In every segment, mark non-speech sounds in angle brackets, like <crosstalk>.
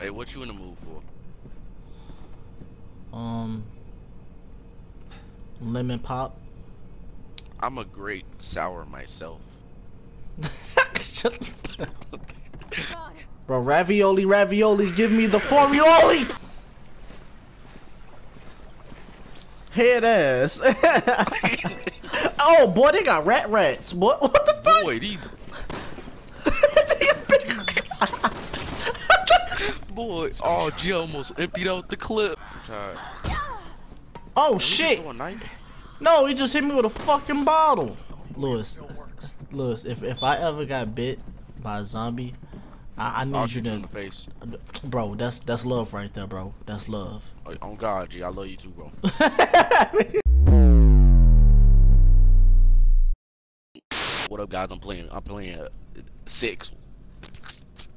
Hey, what you in the mood for? Um, lemon pop. I'm a great sour myself. Bro, ravioli, ravioli, give me the forioli! Head ass. <laughs> oh, boy, they got rat rats. What, what the fuck? Boy, these <laughs> <laughs> boy. Oh, G almost emptied out the clip. Oh, shit. throw a knife. No, he just hit me with a fucking bottle. Lewis, Lewis, if, if I ever got bit by a zombie, I, I need I'll you shoot you in to, the face. <clears throat> bro. That's that's love right there, bro. That's love. Oh, On God, G, I love you too, bro. <laughs> What up, guys? I'm playing. I'm playing uh, six.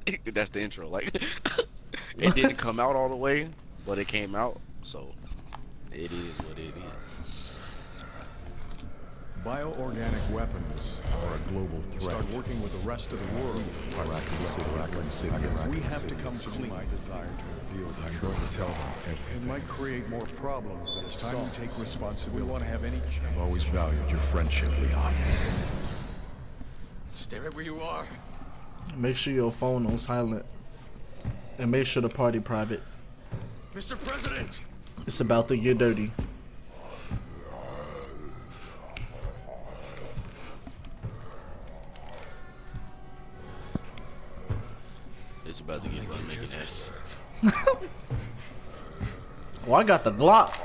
<laughs> That's the intro. Like, <laughs> it didn't come out all the way, but it came out. So, it is what it is. Bioorganic weapons are a global threat. Start working with the rest of the world. Raccoon City, Raccoon City, We have to come to my desire to reveal the truth. to tell them. It might create more problems than it's time to take responsibility. We want to have any chance. I've always valued your friendship, Leon. Stay right where you are. Make sure your phone on silent, and make sure the party private. Mr. President! It's about to get dirty. It's about to get Only fun making this. <laughs> well, I got the Glock.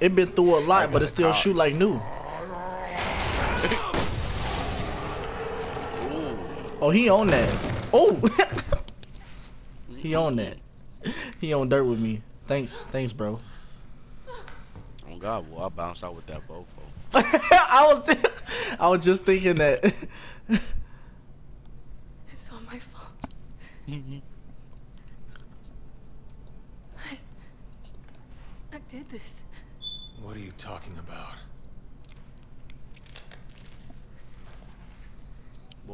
It been through a lot, but it still cop. shoot like new. <laughs> Ooh. Oh, he on that. Oh, <laughs> he on that. He on dirt with me. Thanks, thanks, bro. Oh God, well I bounced out with that Bofo. <laughs> I was, just, I was just thinking that. <laughs> It's all my fault. Mm-hmm. I. I did this. What are you talking about?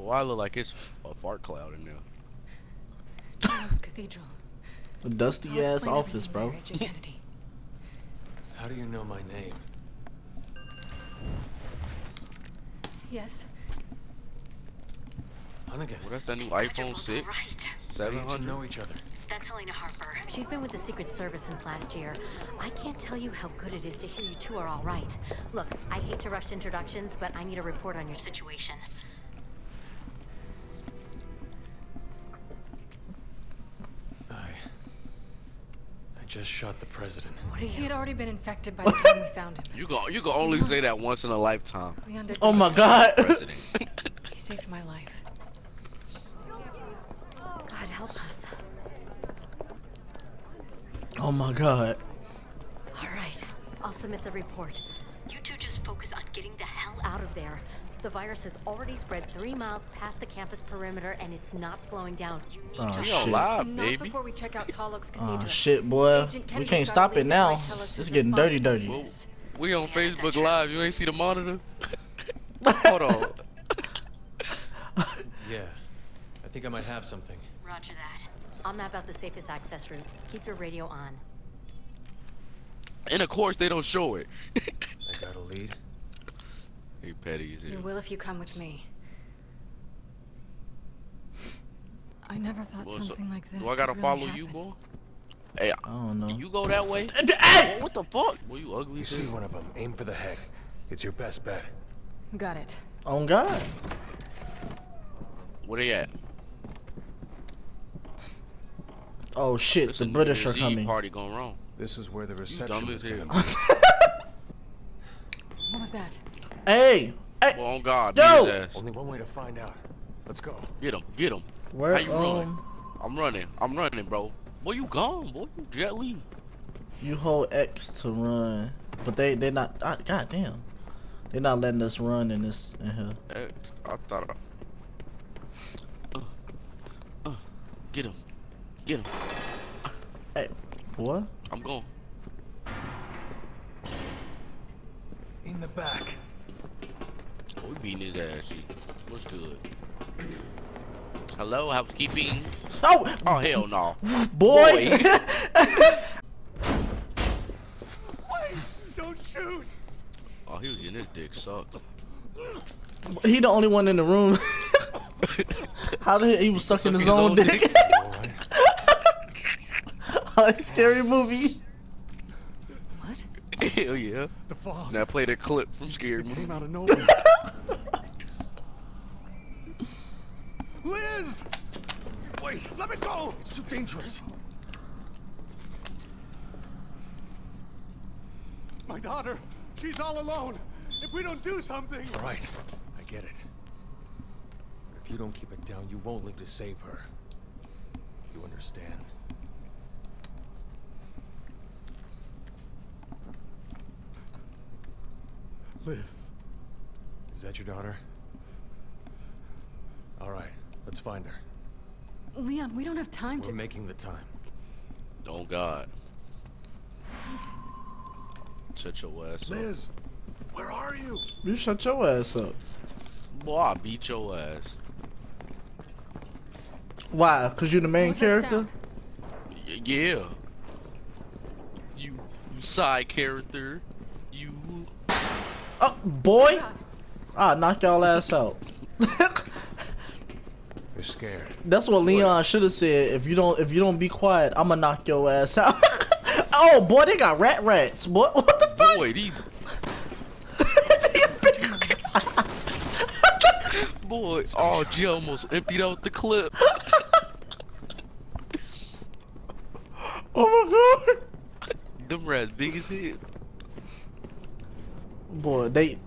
Well, why look like it's a fart cloud in there? Tall Oaks Cathedral. A Dusty I'll ass office, bro. later, Agent Kennedy. How do you know my name? Yes. Hunnigan. Well, that's that new Glad iPhone 6, alright. How do you 700. know each other? That's Helena Harper. She's been with the Secret Service since last year. I can't tell you how good it is to hear you two are all right. Look, I hate to rush introductions, but I need a report on your situation. Just shot the president. What He had already been infected by the <laughs> time we found him. You go, you can only say that once in a lifetime. Oh my god. <laughs> He saved my life. God help us. Oh my god. All right, I'll submit the report. You two just focus on getting the hell out of there. The virus has already spread three miles past the campus perimeter, and it's not slowing down. Oh shit. on live, Not before we check out Tall Oaks oh, Cathedral. Oh shit, boy. We can't stop it now. might tell us It's getting dirty, dirty. this. We on Yeah, Facebook Live. You ain't see the monitor? <laughs> Hold on. <laughs> Yeah. I think I might have something. Roger that. I'll map out the safest access route. Keep your radio on. And of course they don't show it. <laughs> I got a lead. Hey, Petty is You will if you come with me. I never thought Well, so- something like this. Do I gotta could follow really you, boy? Hey, I don't know. you go that way? Eh, hey! Eh! What the fuck? Boy, you ugly You see one of them, aim for the head. It's your best bet. Got it. On God. Where they at? Oh shit, This the a New British are coming. party going wrong. This is where the dumb reception is hell. gonna. <laughs> <laughs> What was that? Hey! Hey! Well, on God, Yo! beat. Only one way to find out. Let's go. Get him, get him. Where, How you running? um, I'm running, I'm running, bro. Boy, you gone, boy. You jet Li. you hold X to run. But they, they not, ah, god damn. They're not letting us run in this, in here. Eh, I thought I... Uh, uh, get him. Get him. Hey, boy. I'm going. In the back. Oh, we beating his ass. What's good? Hello, housekeeping. Oh, Oh hell no. boy. Don't shoot! Oh, he was getting his dick sucked. he the only one in the room. <laughs> How did he he was sucking his, his own, own dick? dick. <laughs> Oh, Alright. like scary movie. What? hell yeah. The fog Now play that clip from Scary Movie. came out of nowhere. Liz! Wait, let me go! It's too dangerous. My daughter, she's all alone. If we don't do something. All right, I get it. But if you don't keep it down, you won't live to save her. You understand? Liz. Is that your daughter? All right, let's find her. Leon, we don't have time We're to. making the time. Oh God. Shut your ass up. Liz, where are you? You shut your ass up. Boy, I beat your ass. Why? Cause you're the main What was that character. yeah. You, you side character. You. Oh, boy. Ah, knock y'all ass out. <laughs> Scared. That's what Leon should have said. If you don't, if you don't be quiet, I'ma knock your ass out. <laughs> oh boy, they got rat rats. What? What the fuck? Boy, these. <laughs> Boy, oh, G almost emptied out the clip. <laughs> oh my god. Them rats big as hell. Boy, they.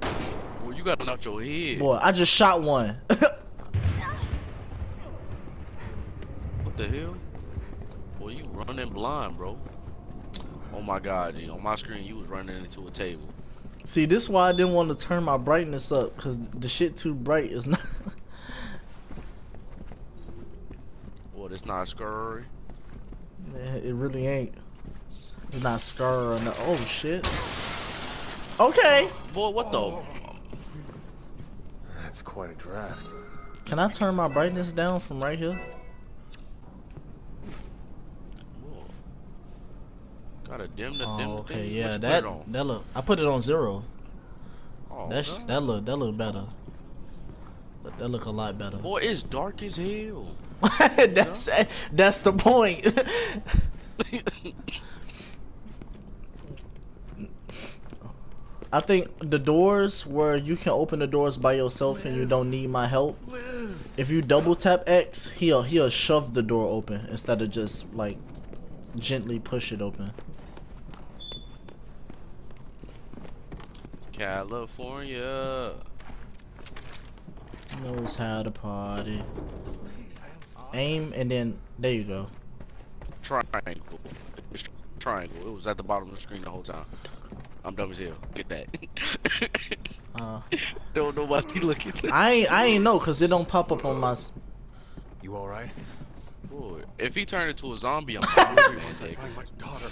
Boy, you gotta knock your head. Boy, I just shot one. What the hell? Boy, you running blind, bro. Oh my god, G. On my screen, you was running into a table. See, this is why I didn't want to turn my brightness up, cause the shit too bright is not. <laughs> Boy, it's not scary. Man, it really ain't. It's not scar or no. Oh shit. Okay. Uh, boy, what the? Oh. That's quite a draft. Can I turn my brightness down from right here? Boy. Gotta dim the Oh, the okay, thing. yeah, that that look. I put it on zero. Oh, That's God. that look that look better. That, that look a lot better. Boy, it's dark as hell. <laughs> that's that's the point. <laughs> I think the doors where you can open the doors by yourself and you don't need my help. Liz! If you double tap X, he'll he'll shove the door open instead of just like gently push it open. California. Knows how to party. Aim and then there you go. Triangle. It's triangle. It was at the bottom of the screen the whole time. I'm dumb as hell. Get that. Uh, <laughs> don't nobody look at that. I ain't I ain't know cause it don't pop up on my. You alright? Boy, if he turned into a zombie, I'm <laughs> probably gonna take Find my daughter.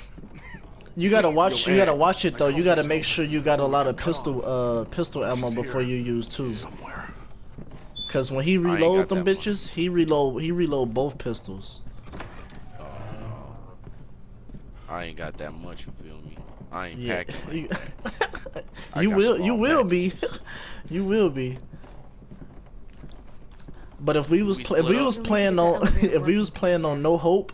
You gotta watch. You gotta watch it though. You gotta make sure you got a lot of pistol uh pistol ammo before you use two. Somewhere. Cause when he ain't reload them that bitches, he reload he reload both pistols. I ain't got that much. You feel me? I ain't Yeah, packing. <laughs> you, I you will you will packed. be, <laughs> you will be. But if we was We if we up. was We playing on <laughs> if we was playing on no hope,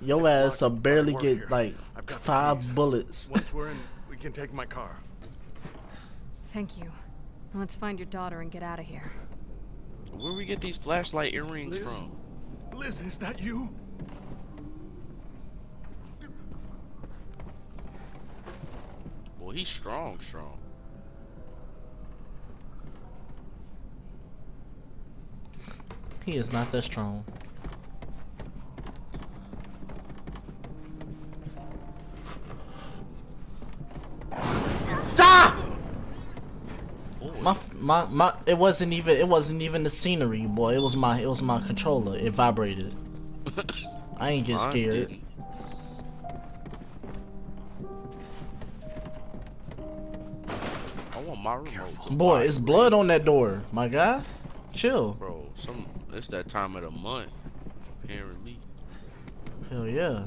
your It's ass will barely get here. like I've got the five bullets. Once we're in, we can take my car. Thank you. Let's find your daughter and get out of here. Where we get these flashlight earrings Liz? from? Liz, is that you? Boy, he's strong, strong. He is not that strong. My my my it wasn't even it wasn't even the scenery, boy. It was my it was my controller. It vibrated. <laughs> I ain't get scared. didn't. I want my remote. to Boy, vibrate. it's blood on that door, my guy. Chill. Bro, some it's that time of the month. Apparently. Hell yeah.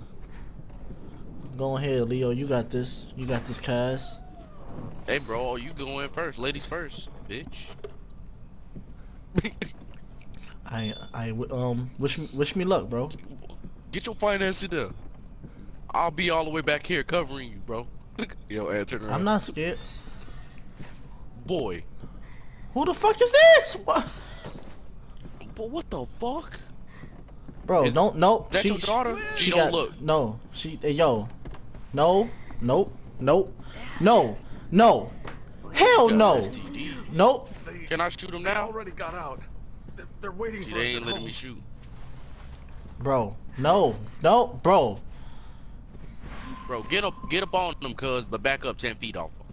Go ahead, Leo. You got this. You got this, Cass. Hey bro, you go in first. Ladies first, bitch. <laughs> I I um wish wish me luck, bro. Get your finances there. I'll be all the way back here covering you, bro. <laughs> Yo, Ed, turn around. I'm not scared. Boy. Who the fuck is this? What? But what the fuck? Bro, Is- don't no. That she your daughter? she She got don't look. no. She yo, no, nope, nope, no, no, hell Got no, STD. nope. Can I shoot him They now? already got out. They're, they're waiting See, for they us ain't letting home. me shoot. Bro, no, no, bro. Bro, get up, get up on them, cuz, but back up ten feet off. 'em.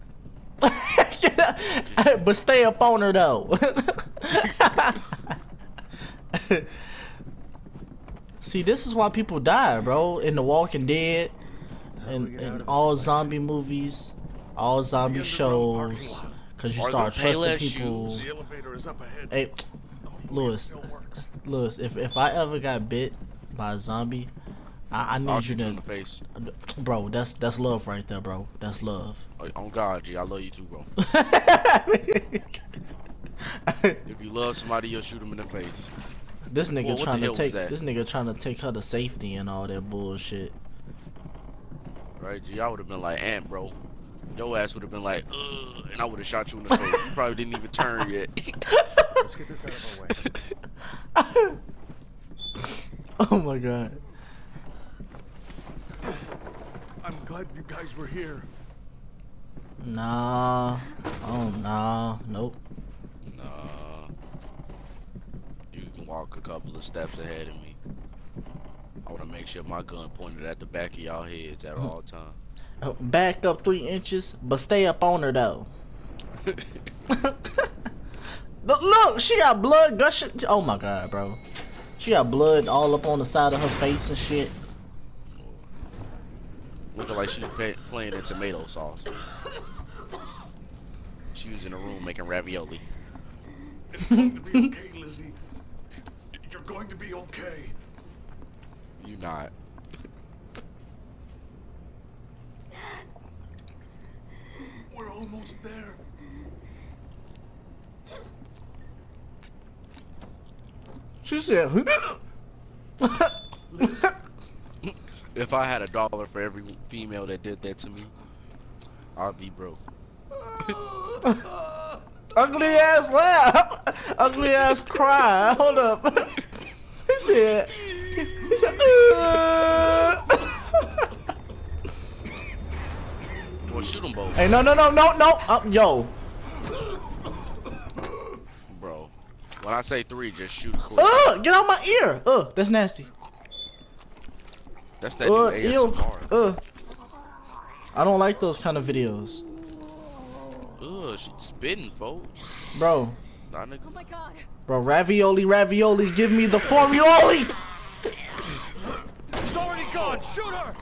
<laughs> but stay up on her though. <laughs> See, this is why people die, bro. In The Walking Dead, and, and all zombie movies, all zombie shows, cause you Or the start trusting people. shoes. The elevator is up ahead. Hey, Lewis. Lewis, if if I ever got bit by a zombie, I, I need I'll you shoot you in to, the face. <sniffs> bro. That's that's love right there, bro. That's love. Oh, On God, G, I love you too, bro. <laughs> If you love somebody, you'll shoot them in the face. This nigga Well, trying to take this nigga trying to take her to safety and all that bullshit. Right, G? I would have been like, Ant, bro. Your ass would have been like, ugh, and I would have shot you in the face. You probably didn't even turn <laughs> yet. Let's get this out of our way. <laughs> oh my god. I'm glad you guys were here. Nah. Oh nah. Nope. nah. You can walk a couple of steps ahead of me. I want to make sure my gun pointed at the back of y'all heads at hmm. all times. Back up three inches, but stay up on her though. <laughs> but look, she got blood gushing. Oh my god, bro. She got blood all up on the side of her face and shit. Looking like she was pay- playing in tomato sauce. She was in a room making ravioli. It's going to be okay, Lizzie. You're going to be okay. You not. We're almost there. She said, <laughs> If I had a dollar for every female that did that to me, I'd be broke. <laughs> ugly ass laugh, <laughs> ugly ass cry. Hold up. He said, he said, "Uh." Well, shoot them both, hey, no, no, no, no, no, uh, yo, bro. When I say three, just shoot a clip. uh, get out my ear. Uh, that's nasty. That's that Uh, new ew. ASMR. Uh, I don't like those kind of videos, Ugh, she spitting, folks. bro. Not nigga. Oh my god. Bro, ravioli, ravioli, give me the formioli. She's already gone. Shoot her.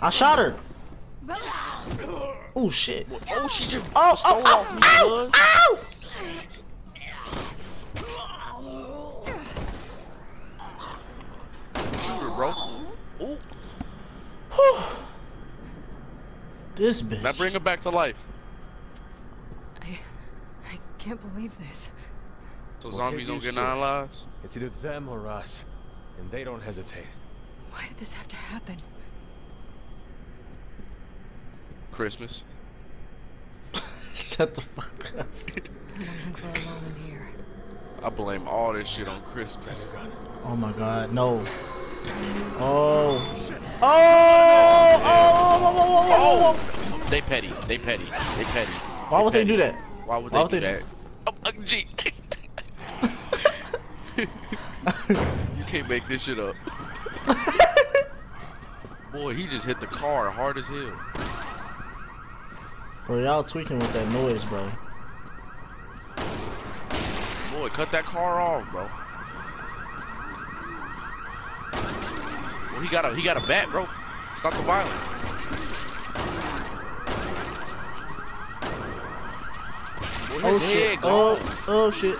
I shot her. Oh shit. Oh, she just Oh, oh stole oh, off oh, blood. ow, Shoot her, bro. Ooh, ow. This bitch. now bring her back to life. I. I can't believe this. So We'll zombies don't get to nine it. lives. It's either them or us, and they don't hesitate. Why did this have to happen? Christmas. <laughs> Shut the fuck up. I don't think we're alone in here. I blame all this shit on Christmas. Oh my god, no. Oh. Oh! Oh! Oh! Oh! oh, oh, oh. They petty. They petty. They petty. Why would they do that? Why would Why they would do they- that? Oh, uh, gee. <laughs> you can't make this shit up. <laughs> Boy, he just hit the car hard as hell. Bro, y'all tweaking with that noise, bro. Boy, cut that car off, bro. Well, he got a he got a bat, bro. Stop the violence. Oh shit. gone. Oh, oh shit.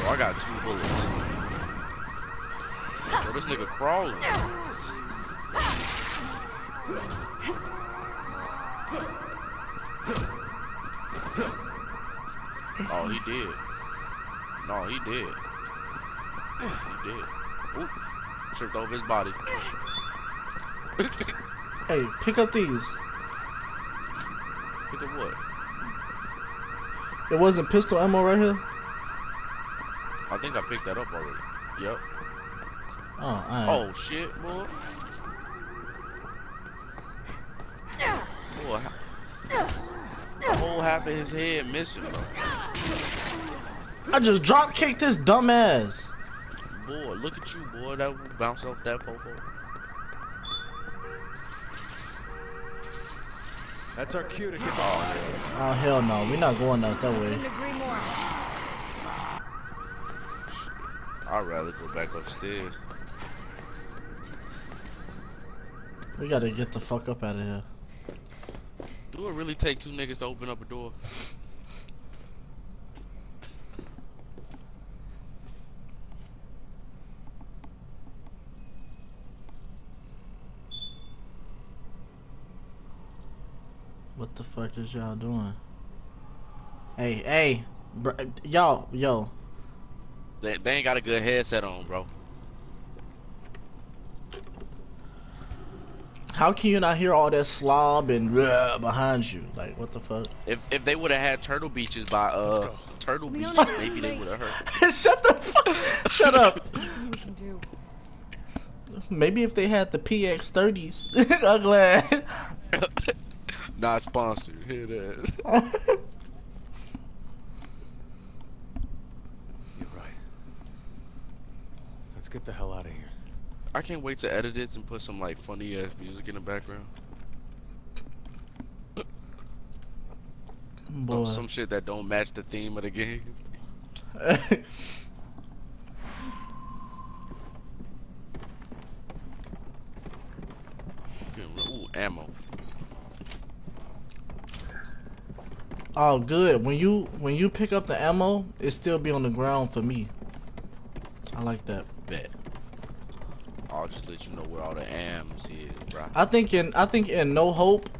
Bro, I got two bullets. Bro, this nigga crawling. Oh, he... did. No, he did. He did. Oop. Tripped over his body. <laughs> Hey, pick up these. Pick up what? It wasn't pistol ammo right here. I think I picked that up already. Yep. Oh. Oh shit, boy. Boy, a whole half of his head missing, bro. I just drop kicked this dumbass. Boy, look at you, boy. That will bounce off that popo. That's our cue to get the Oh hell no, we're not going out that way. Couldn't agree more. I'd rather go back upstairs. We gotta get the fuck up out of here. Do it really take two niggas to open up a door? What the fuck is y'all doing? Hey, hey, br- y'all, yo, They, they ain't got a good headset on, bro. how can you not hear all that slob and uh, behind you? Like, what the fuck? If if they would have had Turtle Beaches by uh. Turtle Leon, Beach, maybe they would have heard. <laughs> Shut the fuck, shut up. <laughs> Something we can do. Maybe if they had the PX30s, <laughs> I'm glad. Not sponsored. Here it is. You're right. Let's get the hell out of here. I can't wait to edit it and put some like funny ass music in the background. Some, oh, Boy. some shit that don't match the theme of the game. <laughs> Ooh, ammo. Oh, good. When you when you pick up the ammo, it still be on the ground for me. I like that. Bet. I'll just let you know where all the AMs is, bro. I think in I think in No Hope,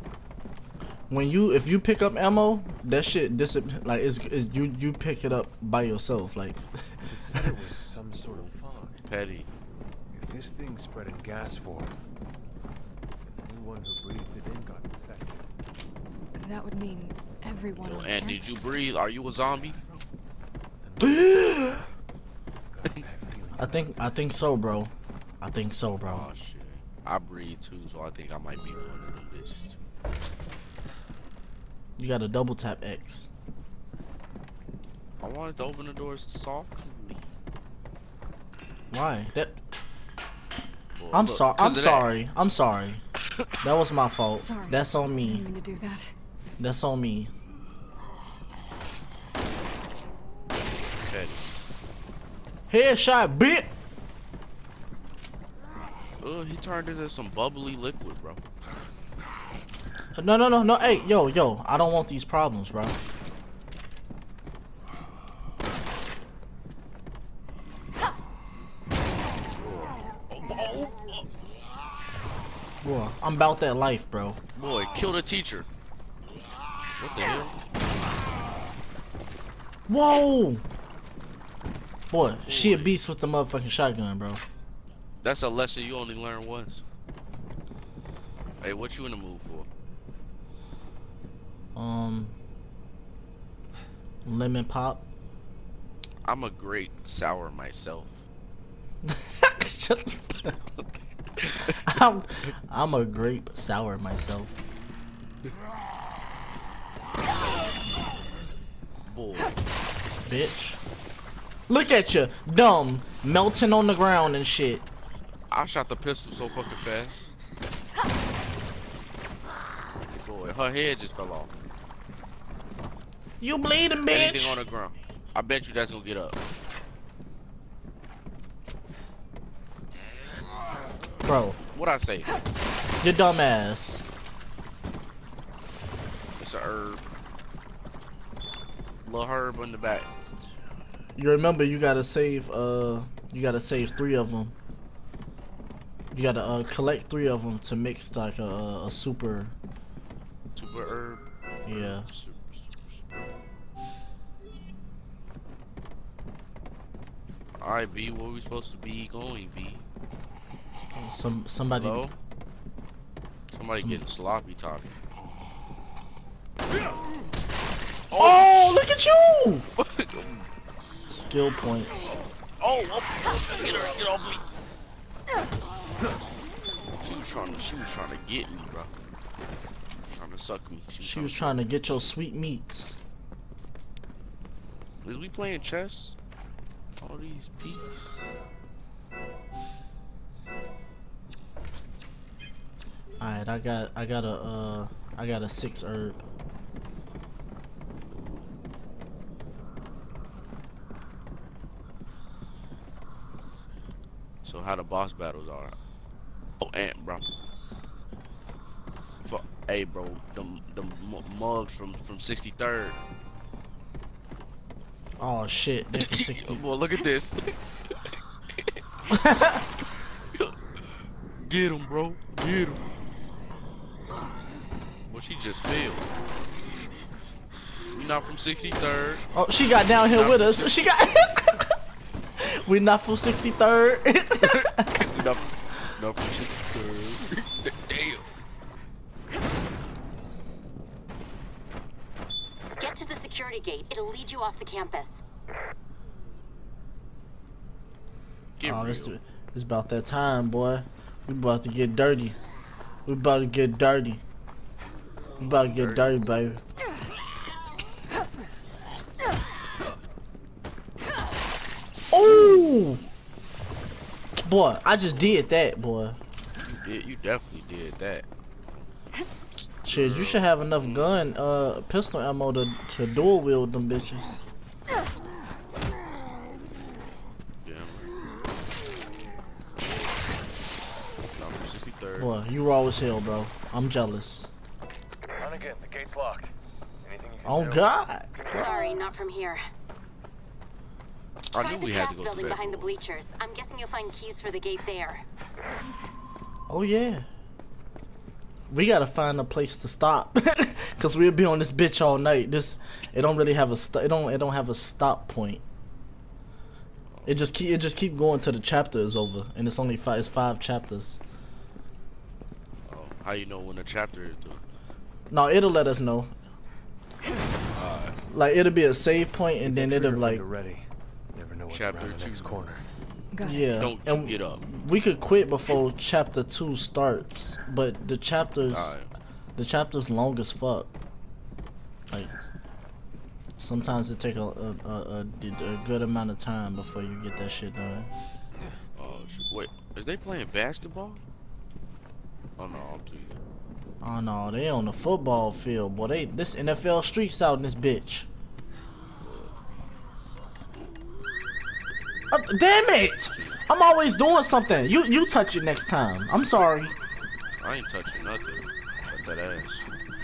when you if you pick up ammo, that shit disap like it's, it's you you pick it up by yourself. Like <laughs> it was some sort of fog. Petty. If this thing spread in gas form, anyone who breathed it in got infected. That would mean everyone Yo, and did you breathe? Are you a zombie? I Got a bad feeling. think I think so, bro. I think so, bro. Oh shit. I breathe too, so I think I might be one of them bitches too. You got to double tap X. I wanted to open the doors softly. Why? That Boy, I'm look, sorry. 'cause I'm of that. sorry. I'm sorry. <coughs> That was my fault. Sorry. That's on Didn't me. mean to do that. That's on me. Petty. Headshot, bit. Oh, he turned into some bubbly liquid, bro. No, no, no, no. Hey, yo, yo. I don't want these problems, bro. Boy, I'm about that life, bro. Boy, kill the teacher. What the hell? Whoa. Boy, she a beast with the motherfucking shotgun, bro. That's a lesson you only learn once. Hey, what you in the mood for? Um, lemon pop. I'm a great sour myself. <laughs> <laughs> I'm, I'm a grape sour myself. Boy, bitch. Look at you, dumb, melting on the ground and shit. I shot the pistol so fucking fast. Boy, her head just fell off. You bleeding, bitch. Anything on the ground. I bet you that's gonna get up. Bro, What I say? you dumb ass. It's a herb. Little herb in the back. You remember you gotta save. Uh, you gotta save three of them. You gotta uh, collect three of them to mix like a, a super. Super herb. Yeah. Super, super, super. Alright, V, where we supposed to be going, B? Some somebody. Hello? Somebody Some- getting sloppy talking. Oh, look at you! <laughs> Skill points. Oh, oh, get her, get off me. She was trying to, she was trying to get me, bro. She was Trying to suck me. She was trying to get your sweet meats. Is we playing chess? All these pieces. Alright, I got I got a uh I got a six herb. How the boss battles are? Oh, Ant, bro. Fu hey, bro, them them mugs from from 63rd. Oh shit, they from sixty. <laughs> Boy, look at this. <laughs> Get him, bro. Get him. Well, she just failed. We not from 63rd. oh, she got downhill here with us. She got. <laughs> we not from sixty third. <laughs> not, not from 63rd. Damn. Get to the security gate. It'll lead you off the campus. Get oh, real. it's, it's about that time, boy. We about to get dirty. We about to get dirty. We about to get dirty, baby. Oh, boy, I just did that, boy. You, did, you definitely did that. Shit, you should have enough gun, uh, pistol ammo to, to dual wield them bitches. Yeah, man. 63rd. Boy, you raw as hell, bro. I'm jealous. Run again. The gate's locked. Anything you can Oh do? God. Sorry, not from here. I Try knew the we had to staff go to building bed. behind the bleachers. I'm guessing you'll find keys for the gate there. Oh yeah. We gotta find a place to stop, <laughs> cause we'll be on this bitch all night. This, it don't really have a st- it don't it don't have a stop point. It just keep it just keep going till the chapter is over, and it's only five it's five chapters. Oh, how you know when the chapter is done? No, it'll let us know. Alright. Like it'll be a save point, and then Get it'll your like ready. Never know what's Chapter around the next two. corner. Got yeah. Don't and get up. we could quit before chapter two starts, but the chapters. Alright. the chapter's long as fuck. Like sometimes it take a a, a, a a good amount of time before you get that shit done. Oh. Wait, is they playing basketball? Oh no, I'm too young. Oh no, they on the football field, boy. They this NFL streets out in this bitch. Uh, damn it! I'm always doing something. You you touch it next time. I'm sorry. I ain't touching nothing. But that ass.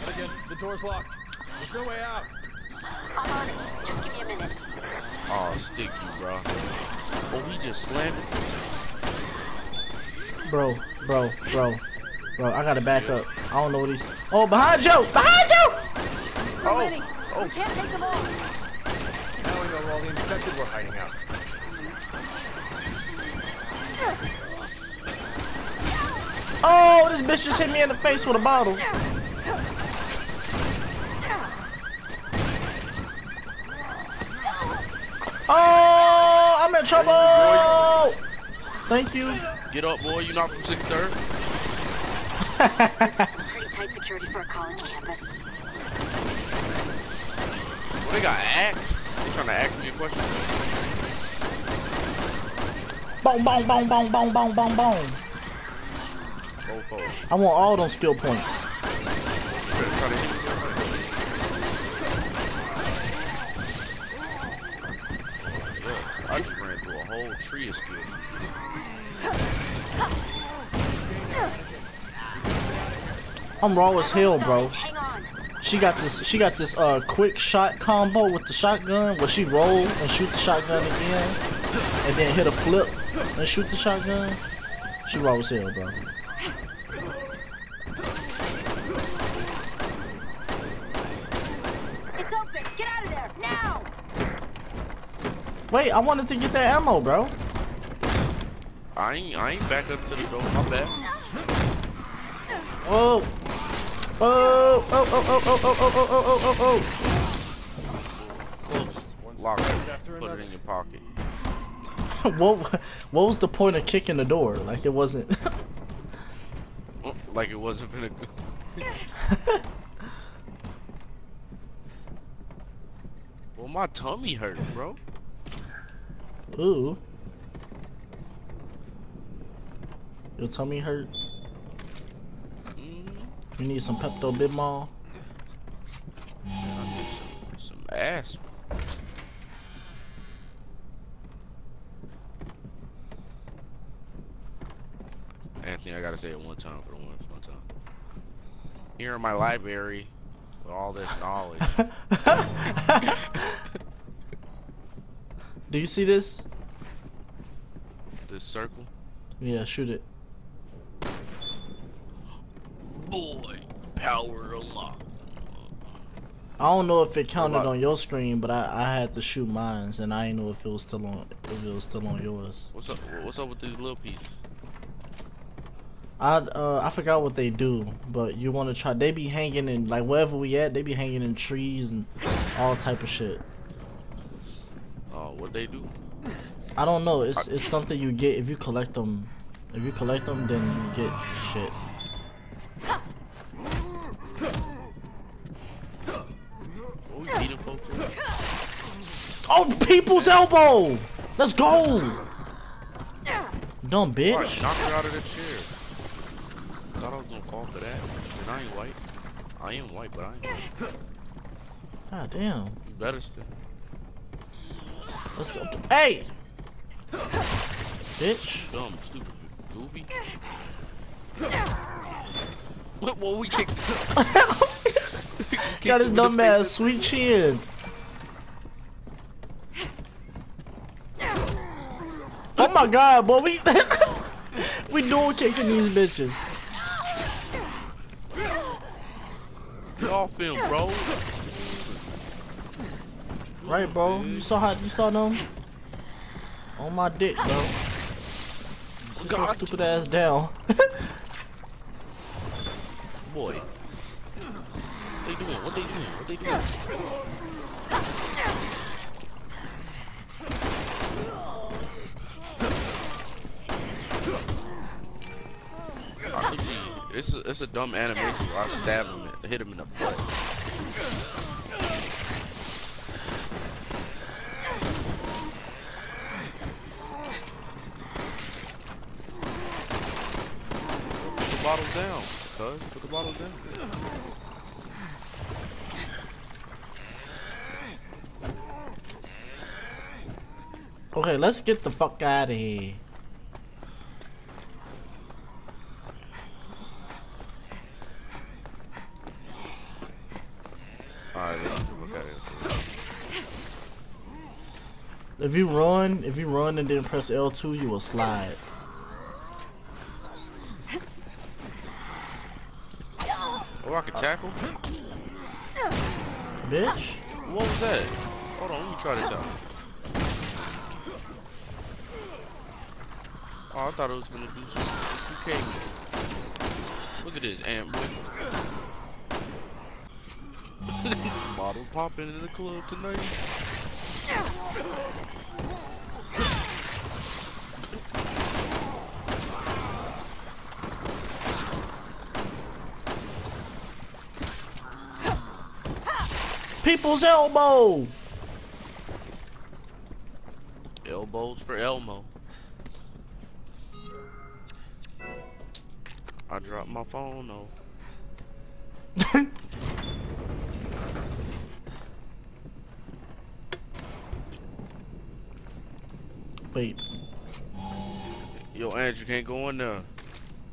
Run again. The door's locked. There's no way out. I'm on it. Just give me a minute. Oh, stick you, bro. Oh, he just slammed it. Bro, bro, bro, bro. I gotta back up. I don't know what he's. Oh, behind you! Behind you! There's so Oh, many. oh. We can't take them all. Now we know where all the infected were hiding out. Oh, this bitch just hit me in the face with a bottle. Oh, I'm in trouble. Thank you. Get up, boy. You're not from 63rd? This is some pretty tight security for a college campus. They got axe. They trying to ask me a question. Boom, boom, boom, boom, boom, boom, boom, boom. Go for it. I want all them skill points. Trying to hit me. Yeah, I just ran through a whole tree of skills. I'm raw as hell, bro. She got this she got this uh quick shot combo with the shotgun where she roll and shoot the shotgun again and then hit a flip and shoot the shotgun. She raw as hell, bro. It's open. Get out of there now. Wait, I wanted to get that ammo, bro. I ain't I ain't back up to the door. My bad. Oh. Oh, oh, oh, oh, oh, oh, oh, oh, oh, oh, Close. Lock it. Put it in your pocket. oh. what, what was the point of kicking the door? Like it wasn't. Like it wasn't gonna go. Well, my tummy hurt, bro. Ooh. Your tummy hurt? Mm, You need some Pepto Bismol? I need some, some ass. Anthony, I gotta say it one time for the one, one time. Here in my library, with all this knowledge. <laughs> Do you see this? this circle, Yeah, shoot it. boy, power unlocked. I don't know if it counted on your screen, but I, I had to shoot mines, and I didn't know if it was still on if it was still on yours. What's up? What's up with these little pieces? I uh I forgot what they do, but you want to try. They be hanging in like wherever we at. They be hanging in trees and all type of shit. What they do? I don't know. It's it's something you get if you collect them. If you collect them, then you get shit. What we beating folks with? Oh, people's elbow! Let's go! Dumb bitch. Knock her out of the chair. Thought I was gonna fall for that. And I ain't white. I am white, but I ain't. God damn. You better still. Let's go. Hey! Bitch. Dumb, stupid, goofy. What? What we kicked? <laughs> Got his dumb ass sweet chin. Oh my god, boy, we <laughs> we dual kicking these bitches. Get off him, bro. Right, bro? You saw how you saw them? On my dick, bro. Sit your stupid ass down. <laughs> Boy. What they doing? What they doing? What they doing? He, it's a, it's a dumb animation where I stab him and hit him in the butt. Put the bottle down, cuz. Put the bottle down. Okay, let's get the fuck out of here. Alright, let's get the fuck out of here. If you run, if you run and then press L2, you will slide. Oh, I can tackle? Bitch. What was that? Hold on, let me try this out. Oh, I thought it was gonna do some 2K. Look at this, Amp. <laughs> Bottle popping in the club tonight. People's elbow. Elbows for Elmo. I dropped my phone though. <laughs> Wait. Yo, Andrew, can't go in there.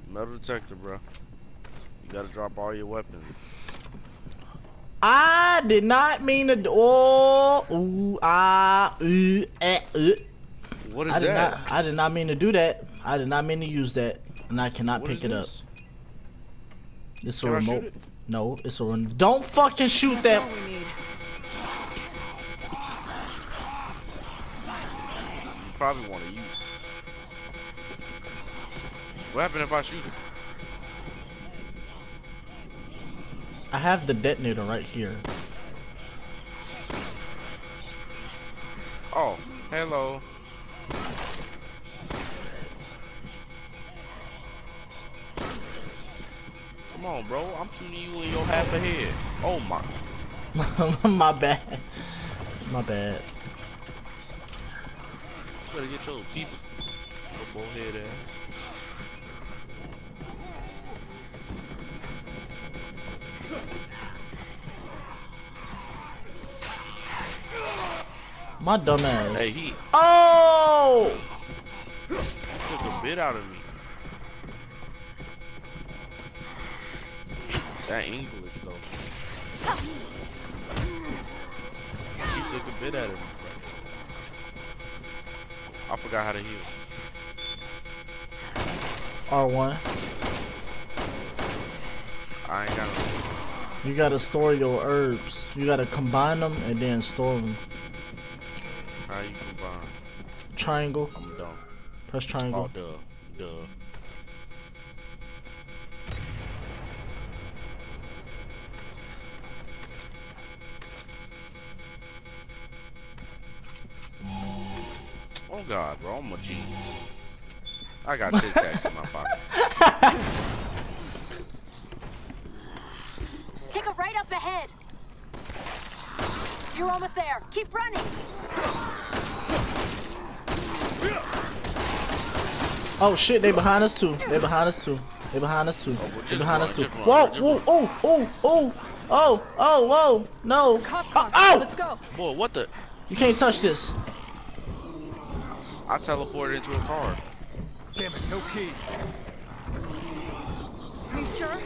Metal detector, bro. You gotta drop all your weapons. I did not mean to. Oh, ooh, ah, uh, eh, uh. What is I did that? not. I did not mean to do that. I did not mean to use that, and I cannot What pick is it up. this? It's a Can I remote. it? No, it's a remote. Don't fucking shoot That's all that. we need. Probably want to use. What happened if I shoot it? I have the detonator right here. Oh, hello. Come on, bro. I'm shooting you in your half a head. Oh my. <laughs> My bad. My bad. Better get your people. Your bullhead ass. My dumb ass. Hey, he Oh! took a bit out of me. That English though. He took a bit out of me. I forgot how to heal. R1. I ain't got no. You gotta store your herbs. You gotta combine them and then store them. How you combine? Triangle. I'm dumb. Press Oh, triangle. duh. Duh. Oh god, bro, I'm a genius. I got Tic Tacs in my pocket. <laughs> Take a right up ahead. You're almost there. Keep running. Oh shit, they behind us too. They behind us too. They behind us too. Oh, we're They behind us too. just run, Whoa, just whoa, run. oh, oh, oh, oh, oh, whoa, no. Oh, oh! Let's go. Boy, what the? You can't touch this. I teleported into a car. Damn it, no keys. Are you sure?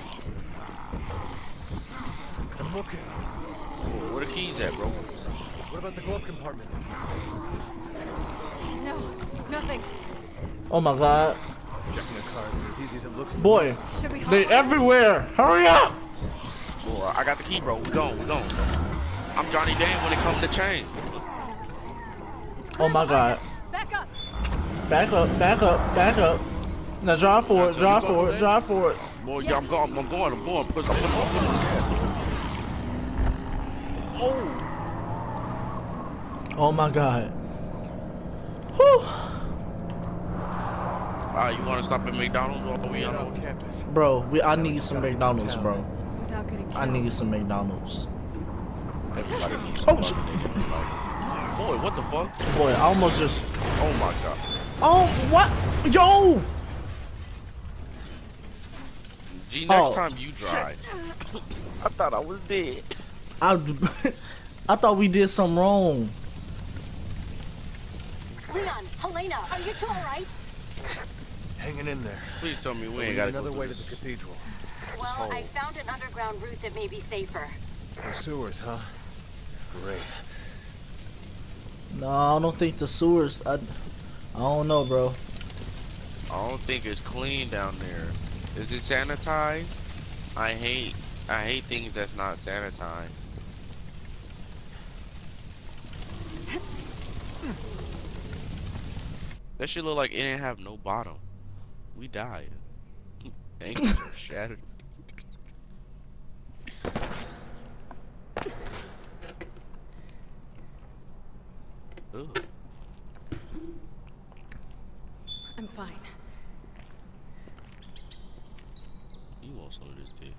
I'm looking. Where the keys at, bro? What about the glove compartment? No, nothing. Oh my god. Checking the car, but easy as it. Boy, they hop? everywhere. Hurry up. Boy, I got the key, bro. We gone, we gone. I'm Johnny Dang when it comes to change. Oh my god. Back up. Back up, back up, back up. Now drive forward, So drive you go forward, there? drive forward. Boy, yeah, I'm going, I'm going, I'm going. Push, I'm pushing. Oh. Oh my god. Whew. Alright, you want to stop at McDonald's while we on off campus. Bro, we I need some McDonald's, bro. Without getting killed. I need some McDonald's. Everybody needs Oh, shit. nigga. Boy, what the fuck? Boy, I almost just Oh my god. Oh what yo G, next Oh, time you drive. <laughs> I thought I was dead. I <laughs> I thought we did something wrong. Leon, Helena, are you two all right? Hanging in there. Please tell me we We ain't got another go way to through the cathedral. Well, I found an underground route that may be safer. The sewers, huh? Great. No, I don't think the sewers. I, I don't know, bro. I don't think it's clean down there. Is it sanitized? I hate, I hate things that's not sanitized. <laughs> That shit look like it didn't have no bottom. We died. Ankles <laughs> are shattered. Ugh. I'm fine. You also some of this dick?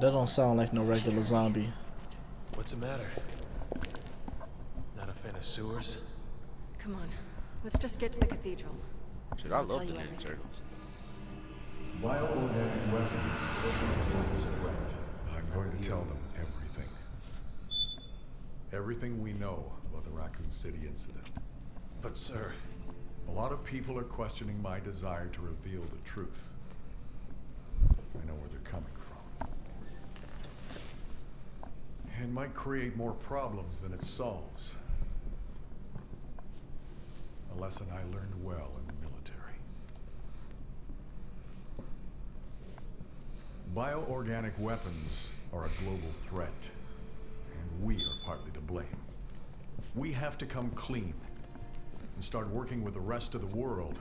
That don't sound like no regular zombie. What's the matter? Not a sewers? Come on. Let's just get to the cathedral. Shit, I I'll love the you Ninja everything. Turtles. Bioorganic weapons is a threat. I'm going to tell them everything. Everything we know about the Raccoon City incident. But sir, A lot of people are questioning my desire to reveal the truth. I know where they're coming from. And might create more problems than it solves. Lesson I learned well in the military. Bioorganic weapons are a global threat, and we are partly to blame. We have to come clean and start working with the rest of the world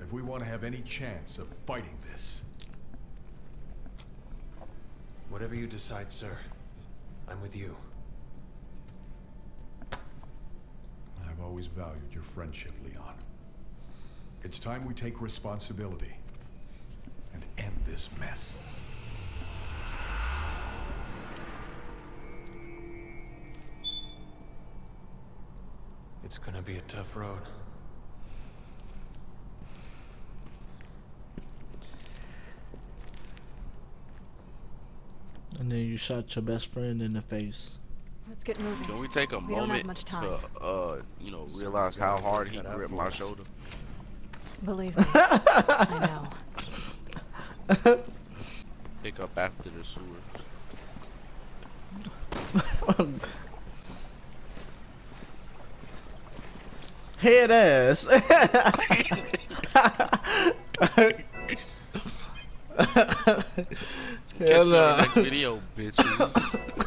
if we want to have any chance of fighting this. Whatever you decide, sir. I'm with you. I've always valued your friendship, Leon. It's time we take responsibility and end this mess. It's gonna be a tough road. And then you shot your best friend in the face. Let's get moving. Can we take a We moment much time. to, uh, you know, realize how hard he gripped my shoulder? Believe me, <laughs> I know. Pick up after the sewer. <laughs> Head ass. <laughs> Catch the Hell next no. video, bitches.